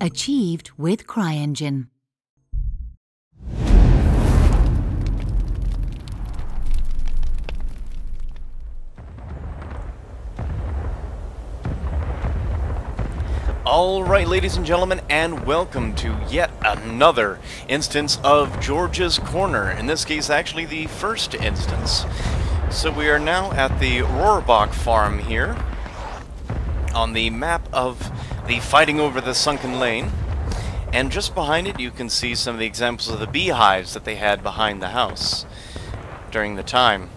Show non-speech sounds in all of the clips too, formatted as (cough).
Achieved with CryEngine. Alright, ladies and gentlemen, and welcome to yet another instance of George's Corner. In this case, actually the first instance. So we are now at the Rohrbach farm here, on the map of the Fighting Over the Sunken Lane. And just behind it, you can see some of the examples of the beehives that they had behind the house during the time.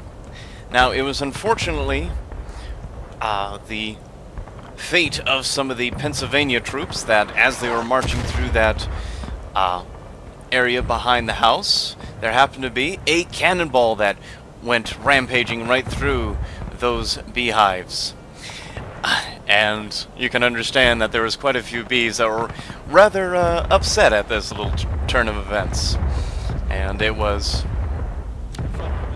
Now, it was unfortunately uh, the fate of some of the Pennsylvania troops that, as they were marching through that uh, area behind the house, there happened to be a cannonball that went rampaging right through those beehives. And you can understand that there was quite a few bees that were rather uh, upset at this little turn of events. And it was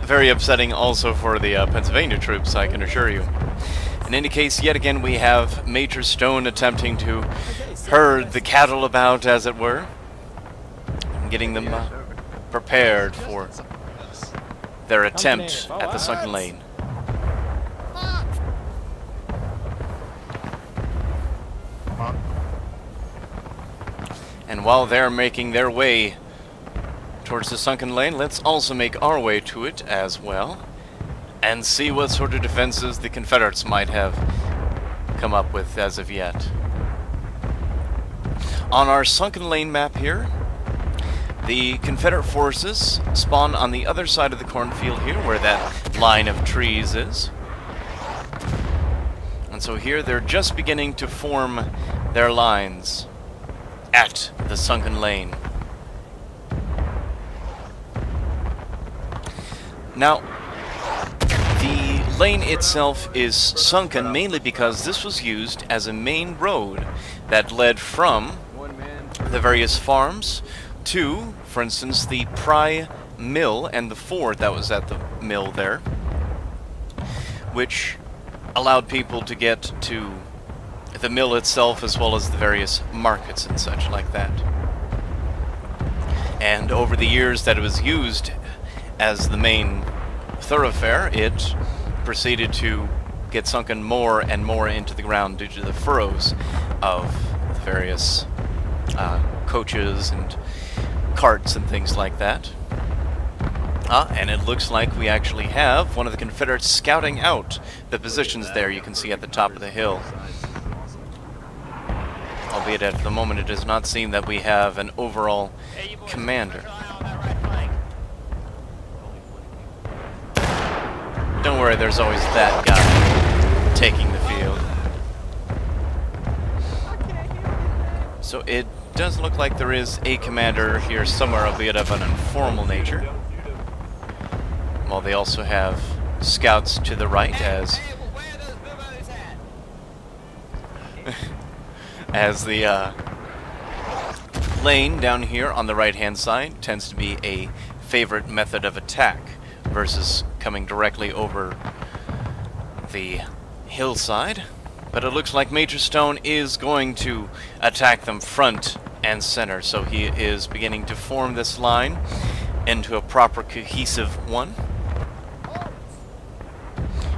very upsetting also for the uh, Pennsylvania troops, I can assure you. In any case, yet again we have Major Stone attempting to herd the cattle about, as it were, getting them uh, prepared for their attempt at the sunken lane. And while they're making their way towards the sunken lane, let's also make our way to it as well and see what sort of defenses the Confederates might have come up with as of yet. On our sunken lane map here, the Confederate forces spawn on the other side of the cornfield here, where that line of trees is. And so here they're just beginning to form their lines at the sunken lane. Now, the lane itself is sunken mainly because this was used as a main road that led from the various farms to, for instance, the Pry Mill and the ford that was at the mill there, which allowed people to get to the mill itself as well as the various markets and such like that. And over the years that it was used as the main thoroughfare, it proceeded to get sunken more and more into the ground due to the furrows of the various uh, coaches and carts and things like that. Ah, and it looks like we actually have one of the Confederates scouting out the positions there you can see at the top of the hill. Albeit at the moment it does not seem that we have an overall commander. Don't worry, there's always that guy taking the field. So it does look like there is a commander here somewhere, albeit of an informal nature. While they also have scouts to the right as as the uh, lane down here on the right hand side tends to be a favorite method of attack versus coming directly over the hillside. But it looks like Major Stone is going to attack them front and center, so he is beginning to form this line into a proper cohesive one.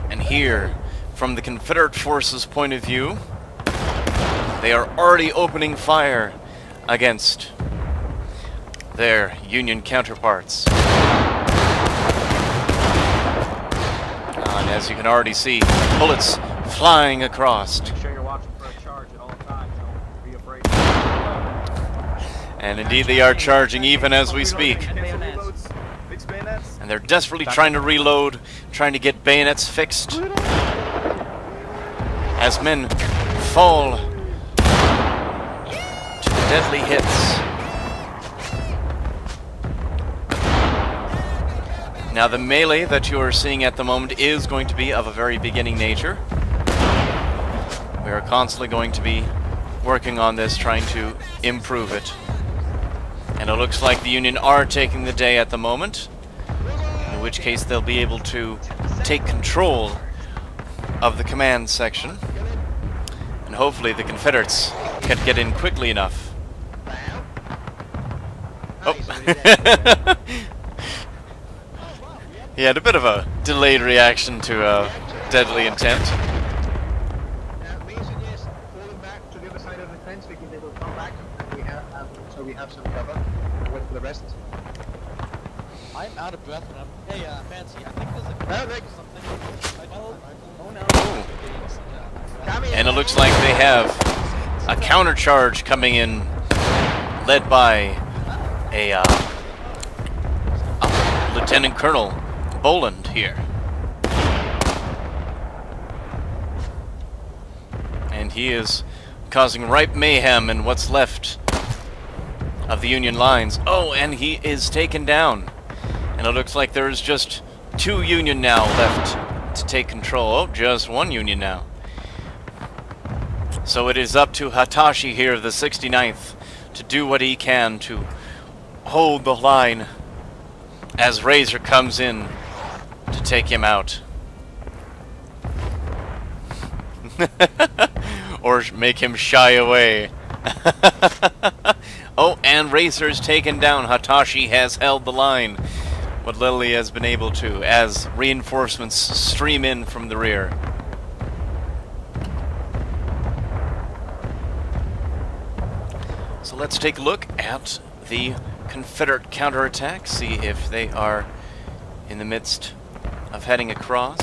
And here, from the Confederate forces' point of view, they are already opening fire against their Union counterparts. And as you can already see, bullets flying across. (laughs) And indeed they are charging even as we speak. And they're desperately trying to reload, trying to get bayonets fixed. As men fall deadly hits. Now the melee that you are seeing at the moment is going to be of a very beginning nature. We are constantly going to be working on this, trying to improve it. And it looks like the Union are taking the day at the moment, in which case they'll be able to take control of the command section. And hopefully the Confederates can get in quickly enough Oh. Nice, already dead. he had a bit of a delayed reaction to uh, deadly intent. Mason, yes, falling back to the other side of the fence because they will come back. And we have, so we have some cover. Wait for the rest. I'm out of breath and I'm. Hey, uh, Fancy, I think there's a. No, Rick. something. I. Oh no. Oh. And it looks like they have a countercharge coming in, led by a, uh, a Lieutenant Colonel Boland here. And he is causing ripe mayhem in what's left of the Union lines. Oh, and he is taken down. And it looks like there's just two Union now left to take control. Oh, just one Union now. So it is up to Hatashi here of the 69th to do what he can to hold the line as Razor comes in to take him out. (laughs) or make him shy away. (laughs) oh, and Razor's taken down. Hatashi has held the line. What little he has been able to as reinforcements stream in from the rear. So let's take a look at the Confederate counterattack, see if they are in the midst of heading across.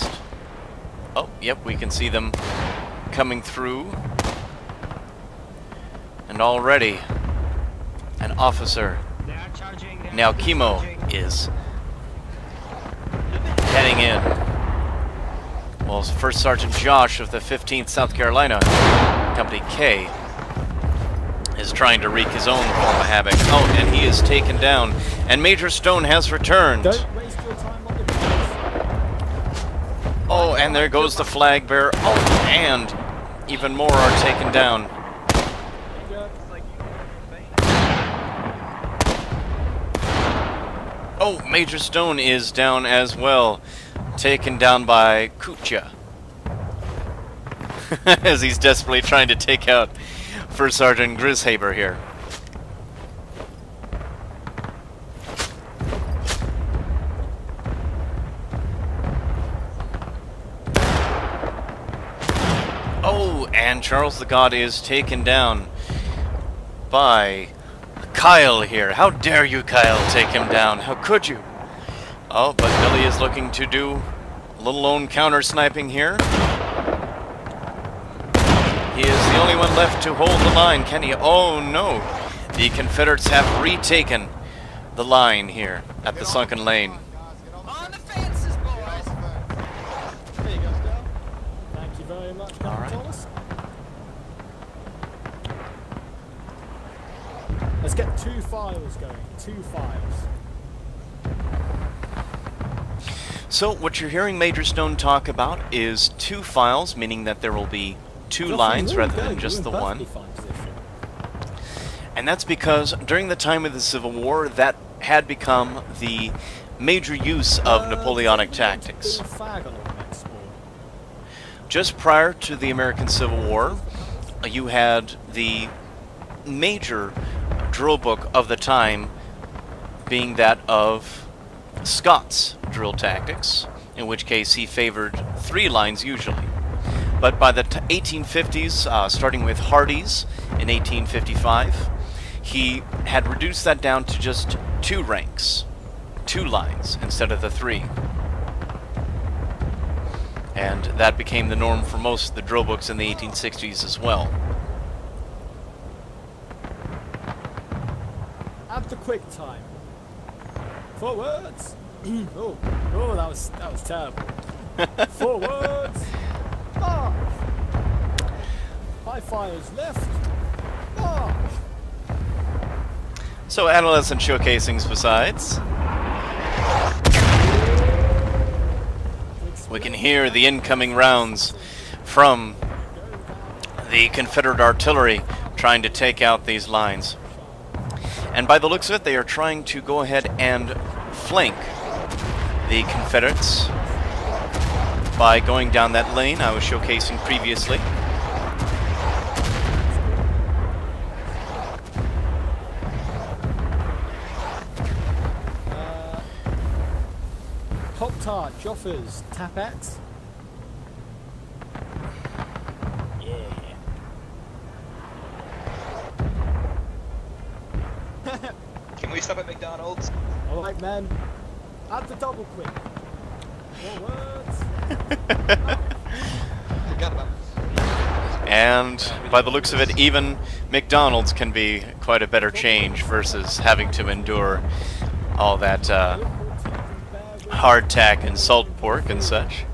Oh, yep, we can see them coming through. And already, an officer, now Kimo, is heading in. Well, First Sergeant Josh of the 15th South Carolina, Company K, is trying to wreak his own form of havoc. Oh, and he is taken down. And Major Stone has returned. Don't waste your time on. Oh, and there goes the flag bearer. Oh, and even more are taken down. Oh, Major Stone is down as well. Taken down by Kucha. (laughs) as he's desperately trying to take out First Sergeant Grishaber here. Oh, and Charles the God is taken down by Kyle here. How dare you, Kyle, take him down? How could you? Oh, but Billy is looking to do a little lone counter sniping here. He is the only one left to hold the line. Can he? Oh no! The Confederates have retaken the line here at the sunken lane. On the fences, boys! There you go, Stel. Thank you very much, All Thomas. Let's get two files going. Two files. So what you're hearing Major Stone talk about is two files, meaning that there will be two lines rather than just the one. perfectly fine position. And that's because during the time of the Civil War, that had become the major use of Uh, Napoleonic do you want to tactics. do a fag along that sport? Just prior to the American Civil War, you had the major drill book of the time being that of Scott's drill tactics, in which case he favored three lines usually. But by the t- 1850s, uh, starting with Hardee's in 1855, he had reduced that down to just two ranks, two lines instead of the three. And that became the norm for most of the drill books in the 1860s as well. The quick time. Forwards. (clears throat) oh, oh, that was that was terrible. (laughs) Forwards. So adolescent showcasings besides. We can hear the incoming rounds from the Confederate artillery trying to take out these lines. And by the looks of it, they are trying to go ahead and flank the Confederates by going down that lane I was showcasing previously. Uh, Pop Tart, Joffers, Tapats. Yeah. (laughs) Can we stop at McDonald's? Alright man, That's the double quick. Forward. And by the looks of it, even McDonald's can be quite a better change versus having to endure all that uh, hardtack and salt pork and such.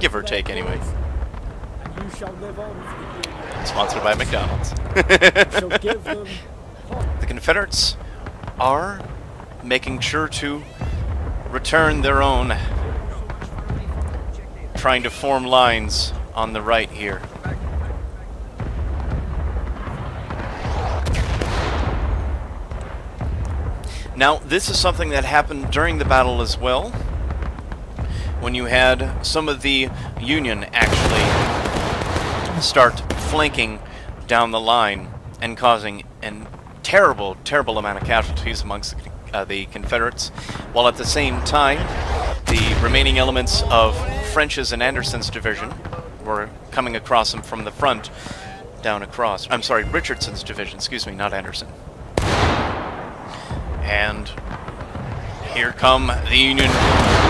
Give or take, anyway. Sponsored by McDonald's. (laughs) The Confederates are making sure to return their own, trying to form lines on the right here. Now, this is something that happened during the battle as well, when you had some of the Union actually start flanking down the line and causing an terrible, terrible amount of casualties amongst uh, the Confederates, while at the same time, the remaining elements of French's and Anderson's division were coming across them from the front down across. I'm sorry, Richardson's division, excuse me, not Anderson. And here come the Union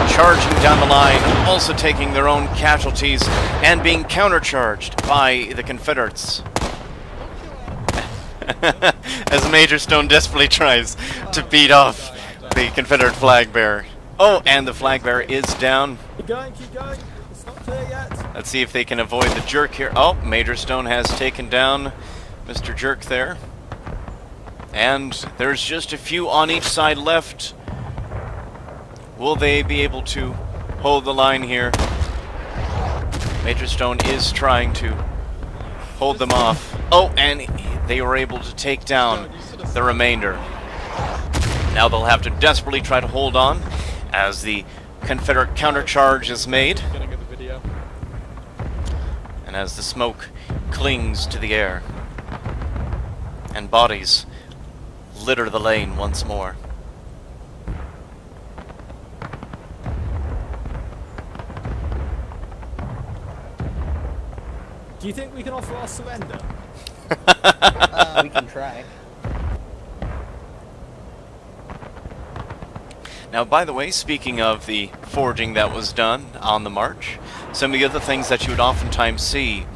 charging down the line, also taking their own casualties and being countercharged by the Confederates. (laughs) As Major Stone desperately tries to beat off the Confederate flag bearer. Oh, and the flag bearer is down. Keep going, keep going. It's not clear yet. Let's see if they can avoid the jerk here. Oh, Major Stone has taken down Mr. Jerk there. And there's just a few on each side left. Will they be able to hold the line here? Major Stone is trying to hold them off. Oh, and they were able to take down the remainder. Now they'll have to desperately try to hold on as the Confederate countercharge is made Gonna get the video. and as the smoke clings to the air and bodies litter the lane once more. Do you think we can offer our surrender? (laughs) Uh, we can try. Now, by the way, speaking of the forging that was done on the march, some of the other things that you would oftentimes see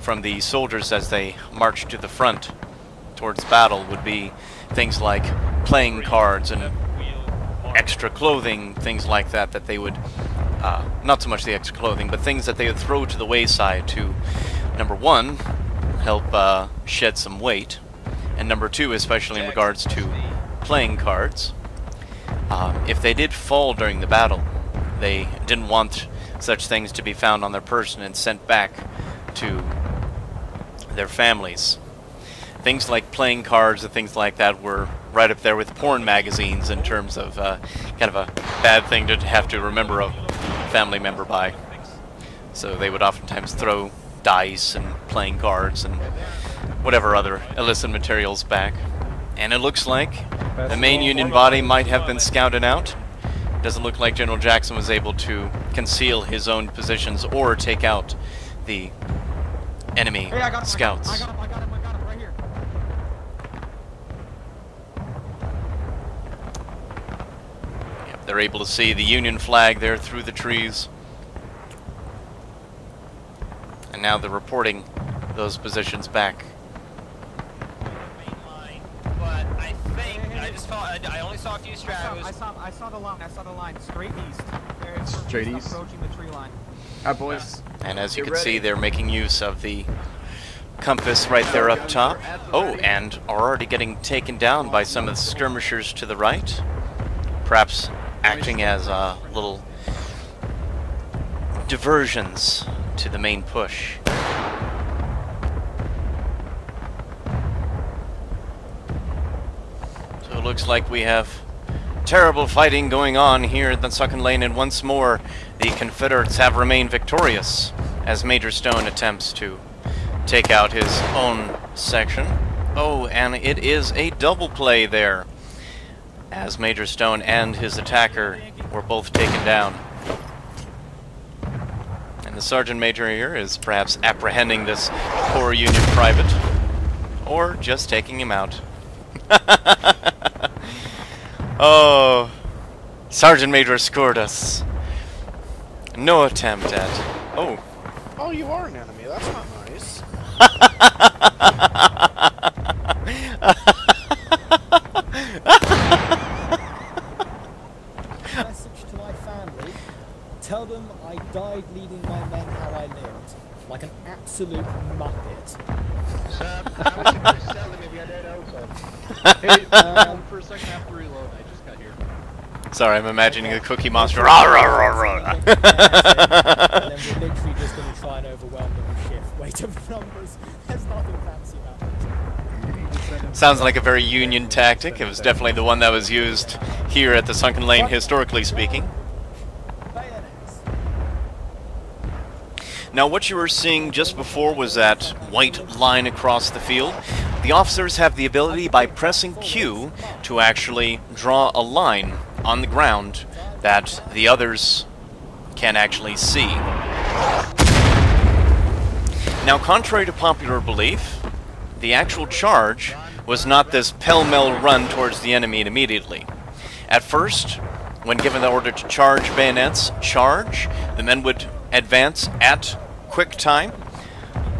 from the soldiers as they march to the front towards battle would be things like playing cards and extra clothing, things like that, that they would, uh, not so much the extra clothing, but things that they would throw to the wayside to, number one, help uh, shed some weight, and number two, especially in regards to playing cards, um, if they did fall during the battle, they didn't want such things to be found on their person and sent back to their families. Things like playing cards and things like that were right up there with porn magazines in terms of uh, kind of a bad thing to have to remember a family member by. So they would oftentimes throw dice and playing cards and whatever other illicit materials back. And it looks like the main Union body might have been scouted out. Doesn't look like General Jackson was able to conceal his own positions or take out the enemy Hey, him, scouts. They're able to see the Union flag there through the trees. And now they're reporting those positions back. main line, but I think I just saw I, I only saw a few I saw. I saw, I saw the line. I saw the line straight east. They're Straight east? approaching the tree line. Alright, boys. And as you Get can see, they're making use of the compass right there up top. Oh, and are already getting taken down by some of the skirmishers to the right. Perhaps acting as uh, little diversions to the main push. So it looks like we have terrible fighting going on here at the second lane, and once more the Confederates have remained victorious as Major Stone attempts to take out his own section. Oh, and it is a double play there as Major Stone and his attacker were both taken down. And the Sergeant Major here is perhaps apprehending this poor Union private, or just taking him out. (laughs) (laughs) oh, Sergeant Major scored us. No attempt at. Oh, Oh, you are an enemy. That's not nice. Message to my family. Tell them I died leading my men how I lived. Like an absolute muppet. (laughs) Hey, Um, (laughs) for a second after reload, I just got here. sorry, I'm imagining a Cookie Monster. Rah, rah, rah, rah. and then we're literally just going to try and overwhelm them with shift weight of numbers. There's nothing fancy about it. Sounds like a very Union tactic. It was definitely the one that was used here at the Sunken Lane, historically speaking. Now, what you were seeing just before was that white line across the field. The officers have the ability by pressing Q to actually draw a line on the ground that the others can actually see. Now, contrary to popular belief, the actual charge was not this pell-mell run towards the enemy immediately. At first, when given the order to charge bayonets, charge, the men would advance at quick time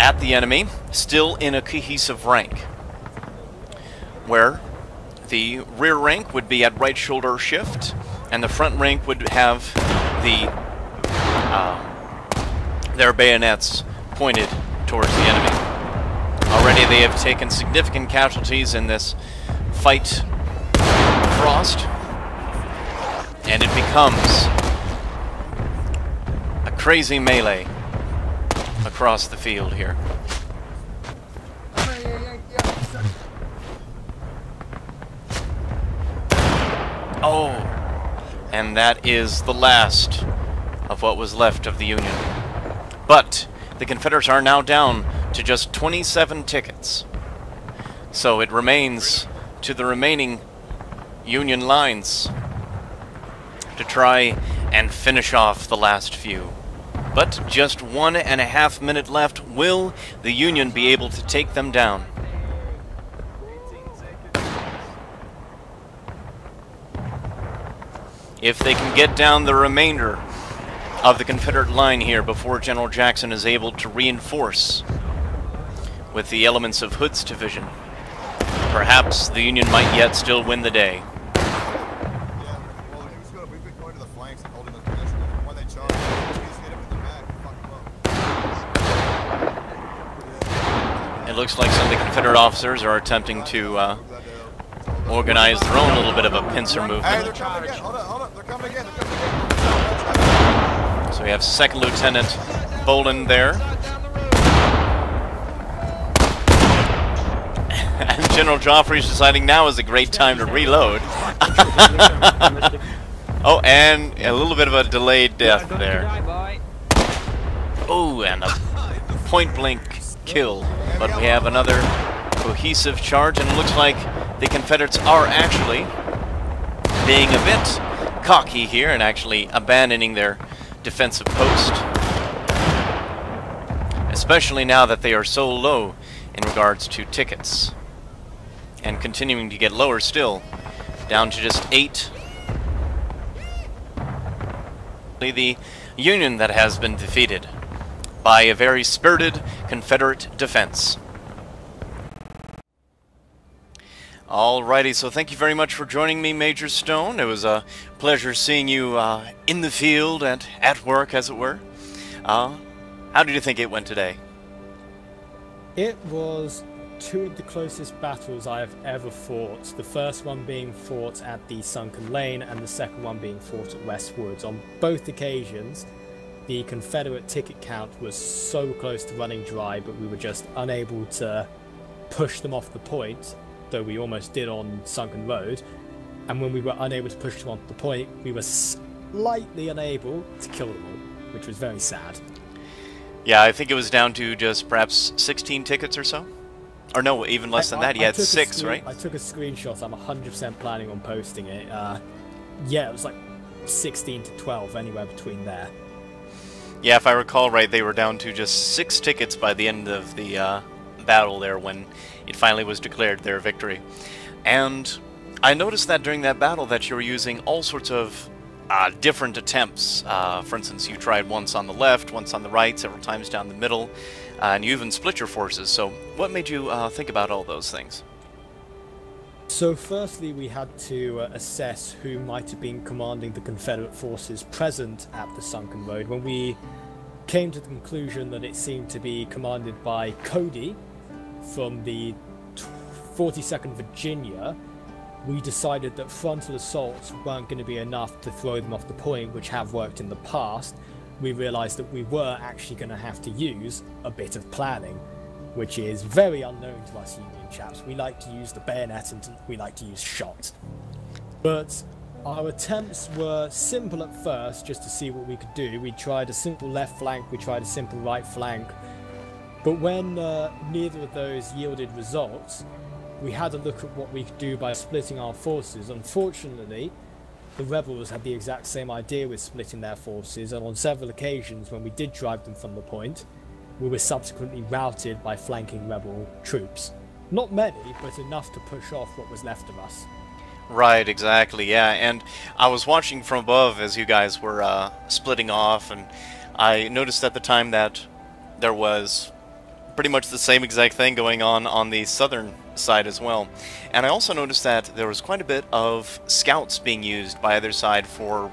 at the enemy, still in a cohesive rank, where the rear rank would be at right shoulder shift, and the front rank would have the uh, their bayonets pointed towards the enemy. Already they have taken significant casualties in this fight Frost, and it becomes a crazy melee across the field here. Oh, and that is the last of what was left of the Union. But the Confederates are now down to just 27 tickets. So it remains to the remaining Union lines to try and finish off the last few. But just one and a half minute left. Will the Union be able to take them down? If they can get down the remainder of the Confederate line here before General Jackson is able to reinforce with the elements of Hood's division, perhaps the Union might yet still win the day. Yeah, well, he was gonna, we've been going to the flanks and holding the position. and When they charge, we just hit him in the back and fuck him up. It looks like some of the Confederate officers are attempting to uh, organize their own little bit of a pincer Hey, movement. they're coming again. Hold on, hold on. They're coming again. They're coming again. So we have Second Lieutenant Bolin there. (laughs) And General Joffrey's deciding now is a great time to reload. (laughs) oh, and a little bit of a delayed death there. Oh, and a point blank kill. But we have another cohesive charge, and it looks like the Confederates are actually being a bit cocky here and actually abandoning their defensive post. Especially now that they are so low in regards to tickets. And continuing to get lower still, down to just eight. The Union that has been defeated by a very spirited Confederate defense. Alrighty, so thank you very much for joining me, Major Stone. It was a pleasure seeing you uh, in the field and at work, as it were. Uh, how did you think it went today? It was two of the closest battles I have ever fought. The first one being fought at the Sunken Lane, and the second one being fought at Westwoods. On both occasions, the Confederate ticket count was so close to running dry, but we were just unable to push them off the point, though we almost did on Sunken Road. And when we were unable to push them off the point, we were slightly unable to kill them all, which was very sad. Yeah, I think it was down to just perhaps 16 tickets or so. Or no, even less than I- that. You I had six, right? I took a screenshot. I'm 100% planning on posting it. Uh, yeah, it was like 16 to 12, anywhere between there. Yeah, if I recall right, they were down to just six tickets by the end of the uh, battle there when it finally was declared their victory. And I noticed that during that battle that you were using all sorts of uh, different attempts. Uh, for instance, you tried once on the left, once on the right, several times down the middle, uh, and you even split your forces. So, what made you uh, think about all those things? So, firstly, we had to uh, assess who might have been commanding the Confederate forces present at the sunken road. When we came to the conclusion that it seemed to be commanded by Cody from the 42nd Virginia, we decided that frontal assaults weren't going to be enough to throw them off the point, which have worked in the past. We realised that we were actually going to have to use a bit of planning, which is very unknown to us Union chaps. We like to use the bayonet and we like to use shot. But our attempts were simple at first, just to see what we could do. We tried a simple left flank, we tried a simple right flank. But when uh, neither of those yielded results, we had a look at what we could do by splitting our forces. Unfortunately, the rebels had the exact same idea with splitting their forces, and on several occasions when we did drive them from the point, we were subsequently routed by flanking rebel troops. Not many, but enough to push off what was left of us. Right, exactly, yeah. And I was watching from above as you guys were uh, splitting off, and I noticed at the time that there was pretty much the same exact thing going on on the southern side as well. And I also noticed that there was quite a bit of scouts being used by either side for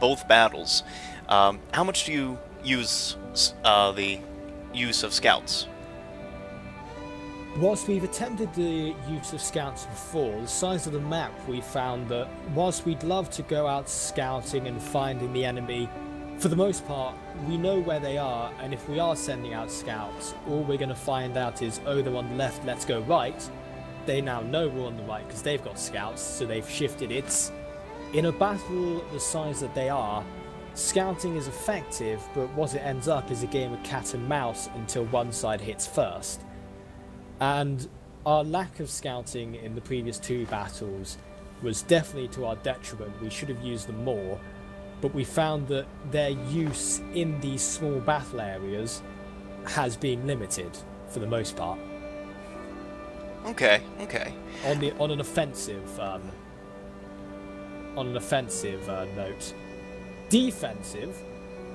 both battles. Um, how much do you use uh, the use of scouts? Whilst we've attempted the use of scouts before, the size of the map we found that whilst we'd love to go out scouting and finding the enemy, for the most part, we know where they are, and if we are sending out scouts, all we're going to find out is, oh, they're on the left, let's go right. They now know we're on the right because they've got scouts, so they've shifted. It's in a battle the size that they are, scouting is effective, but what it ends up is a game of cat and mouse until one side hits first. And our lack of scouting in the previous two battles was definitely to our detriment. We should have used them more, but we found that their use in these small battle areas has been limited for the most part. Okay, okay. On the on an offensive um, on an offensive uh, note, defensive,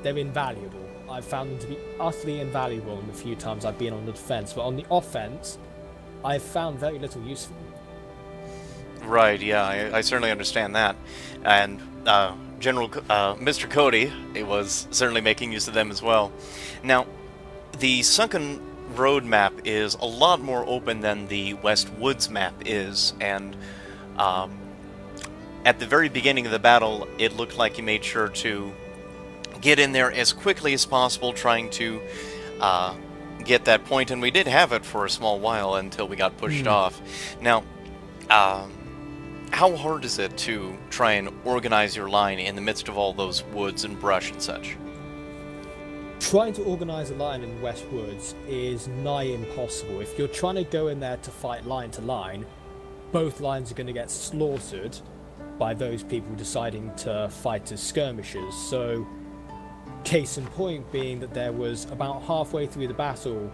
they're invaluable. I've found them to be utterly invaluable in the few times I've been on the defense, but on the offense, I've found very little use for them. Right, yeah, I, I certainly understand that. And uh, General uh, Mr. Cody it was certainly making use of them as well. Now, the Sunken Road map is a lot more open than the West Woods map is, and um, at the very beginning of the battle, it looked like he made sure to get in there as quickly as possible, trying to uh, get that point, and we did have it for a small while until we got pushed Hmm. off. Now, um, how hard is it to try and organize your line in the midst of all those woods and brush and such? Trying to organise a line in the West Woods is nigh impossible. If you're trying to go in there to fight line to line, both lines are going to get slaughtered by those people deciding to fight as skirmishers. So, case in point being that there was about halfway through the battle,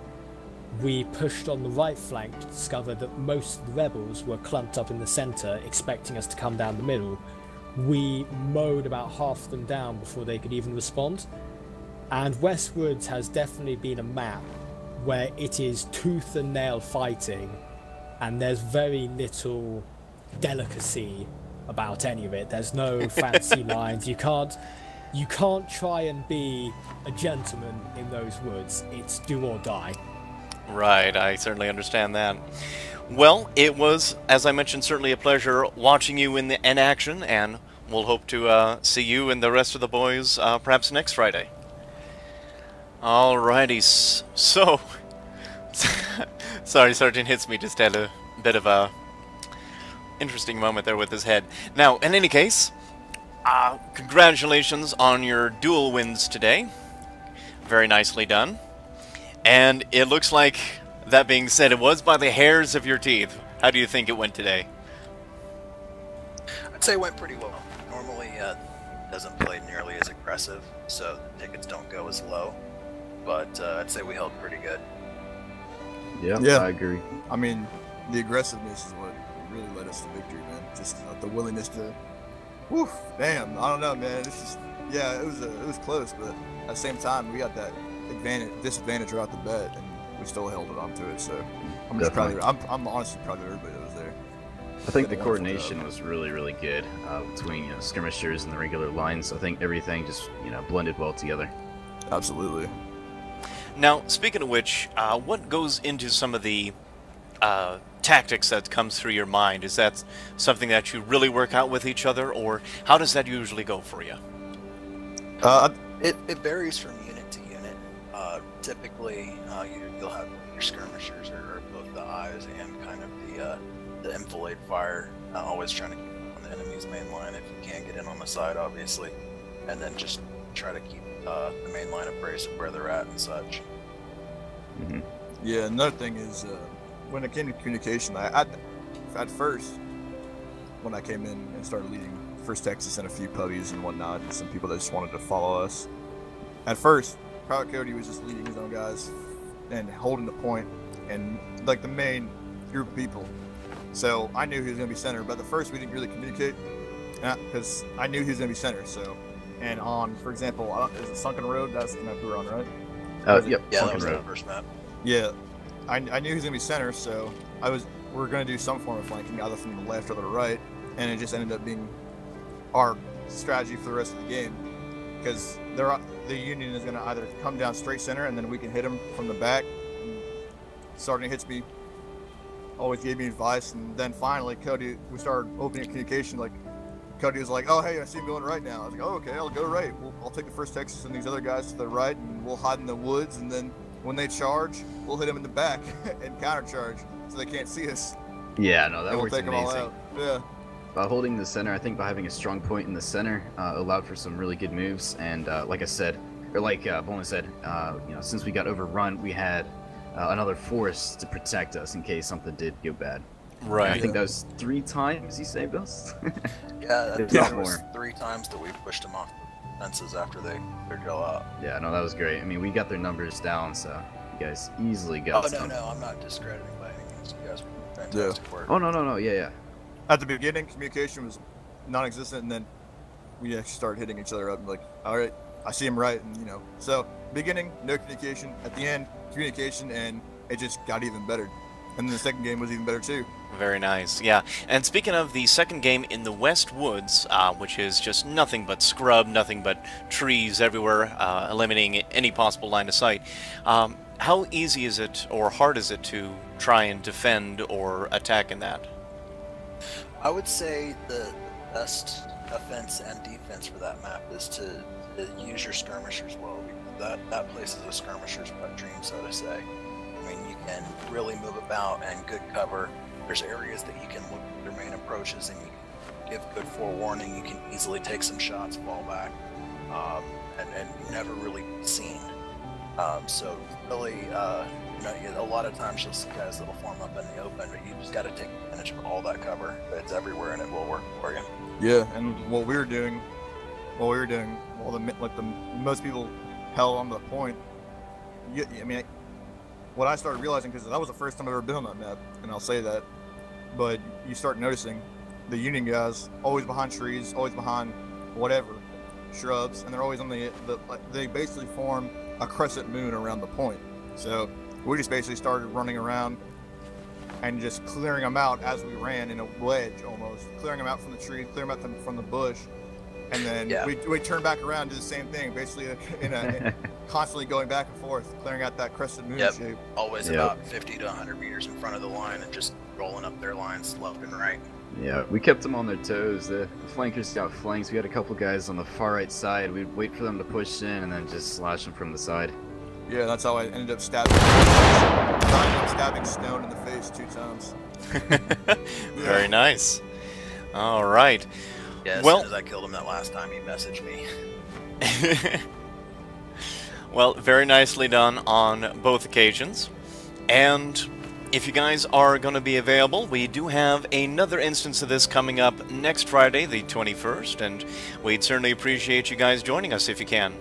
we pushed on the right flank to discover that most of the rebels were clumped up in the centre, expecting us to come down the middle. We mowed about half of them down before they could even respond. And Westwoods has definitely been a map where it is tooth and nail fighting, and there's very little delicacy about any of it. There's no (laughs) fancy lines. You can't you can't try and be a gentleman in those woods. It's do or die. Right, I certainly understand that. Well, it was, as I mentioned, certainly a pleasure watching you in, the, in action, and we'll hope to uh, see you and the rest of the boys uh, perhaps next Friday. Alrighty, so... (laughs) Sorry, Sergeant Hitsby just had a bit of a interesting moment there with his head. Now, in any case, uh, congratulations on your dual wins today. Very nicely done. And it looks like That being said, it was by the hairs of your teeth. How do you think it went today? I'd say it went pretty well. Normally, uh, doesn't play nearly as aggressive, so the tickets don't go as low. But uh, I'd say we held pretty good. Yeah, Yeah. I agree. I mean, the aggressiveness is what really led us to victory, man. Just uh, the willingness to. Woof, damn. I don't know, man. It's just, yeah, it was uh, it was close, but at the same time, we got that advantage, disadvantage right off the bet, and we still held it onto it. So I'm just proud. Of, I'm, I'm honestly proud of everybody that was there. I think the coordination was really, really good uh, between you know skirmishers and the regular lines. I think everything just you know blended well together. Absolutely. Now, speaking of which, uh, what goes into some of the uh, tactics that comes through your mind? Is that something that you really work out with each other, or how does that usually go for you? Uh, It, it varies from unit to unit. Uh, typically, uh, you, you'll have your skirmishers or, or both the eyes and kind of the uh, the enfilade fire. Uh, always trying to keep on the enemy's main line if you can't get in on the side, obviously, and then just try to keep uh, the main line abreast of where they're at and such. hmm Yeah, another thing is uh, when it came to communication, I, I at first when I came in and started leading First Texas and a few puppies and whatnot, and some people that just wanted to follow us. At first, Private Cody was just leading his own guys and holding the point and like the main group of people. So I knew he was gonna be center, but at the first we didn't really communicate because I knew he was gonna be center. So and on, for example, uh, is it Sunken Road? That's the map we were on, right? Uh, yep, Yeah, that Sunken was the first map. Yeah, I, I knew he was gonna be center, so I was we are gonna do some form of flanking, either from the left or the right, and it just ended up being our strategy for the rest of the game because they're the Union is gonna either come down straight center and then we can hit them from the back. Sergeant Hitsby always gave me advice, and then finally Cody we started opening communication like. Cody was like, "Oh, hey, I see him going right now." I was like, "Oh, okay, I'll go right. We'll, I'll take the first Texas and these other guys to the right, and we'll hide in the woods. And then when they charge, we'll hit them in the back (laughs) and countercharge, so they can't see us. Yeah, no, that and we'll worked take them all amazing. out. Yeah, By holding the center, I think by having a strong point in the center uh, allowed for some really good moves. And uh, like I said, or like uh, Bolin said, uh, you know, since we got overrun, we had uh, another force to protect us in case something did go bad. And I Right. think that was three times he saved us. Yeah, that, If that not was three times that we pushed them off fences after they cleared y'all out. yeah, no, that was great. I mean, we got their numbers down, so you guys easily Oh got no, some. no, no, I'm not discrediting by any means. You guys were fantastic work. Oh no, no, no, yeah, yeah. at the beginning, communication was non-existent, and then we actually started hitting each other up. And like, all right, I see him right, and you know, so beginning, no communication. At the end, communication, and it just got even better. And the second game was even better too. Very nice, yeah. And speaking of the second game in the West Woods, uh, which is just nothing but scrub, nothing but trees everywhere, uh, eliminating any possible line of sight, um, how easy is it or hard is it to try and defend or attack in that? I would say the best offense and defense for that map is to, to use your skirmishers well. That that place is a skirmisher's wet dream, so to say. I mean, you can really move about and good cover. There's areas that you can look at your main approaches and you can give good forewarning. You can easily take some shots, fall back, um, and, and never really seen. Um, so really, uh, you know, a lot of times you'll see guys that'll form up in the open, but you just got to take advantage of all that cover. It's everywhere, and it will work for you. Yeah, and what we were doing, what we were doing, well, the like the most people held on the point. You, I mean, what I started realizing because that was the first time I've ever been on that map, and I'll say that. But you start noticing the Union guys always behind trees, always behind whatever shrubs, and they're always on the, the like, they basically form a crescent moon around the point. So we just basically started running around and just clearing them out as we ran in a wedge almost, clearing them out from the tree, clearing them out from the bush, and then Yeah. we we turn back around and do the same thing, basically in a constantly going back and forth, clearing out that crescent moon Yep. shape. Always Yep. about 50 to 100 meters in front of the line and just rolling up their lines left and right. Yeah, we kept them on their toes. The, the flankers got flanks. We had a couple guys on the far right side. We'd wait for them to push in and then just slash them from the side. Yeah, that's how I ended up stabbing. I ended up stabbing Stone in the face two times. (laughs) Very nice. All right. Yeah, as Well- soon as I killed him that last time, he messaged me. (laughs) well, very nicely done on both occasions. And if you guys are going to be available, we do have another instance of this coming up next Friday, the 21st, and we'd certainly appreciate you guys joining us if you can.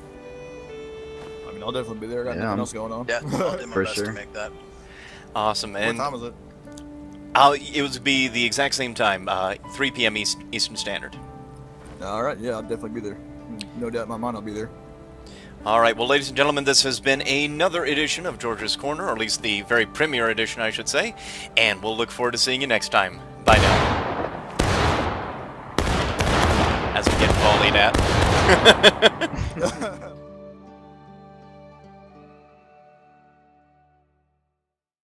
I mean, I'll definitely be there. I got Yeah, nothing I'm- else going on. Yeah, I'll do my (laughs) For best sure. to make that. Awesome. what time is it? I'll, it would be the exact same time, uh, 3 p.m. East, Eastern Standard. All right. Yeah, I'll definitely be there. No doubt in my mind, I'll be there. All right, well, ladies and gentlemen, this has been another edition of George's Corner, or at least the very premiere edition, I should say, and we'll look forward to seeing you next time. Bye now. As we get volleyed at. (laughs)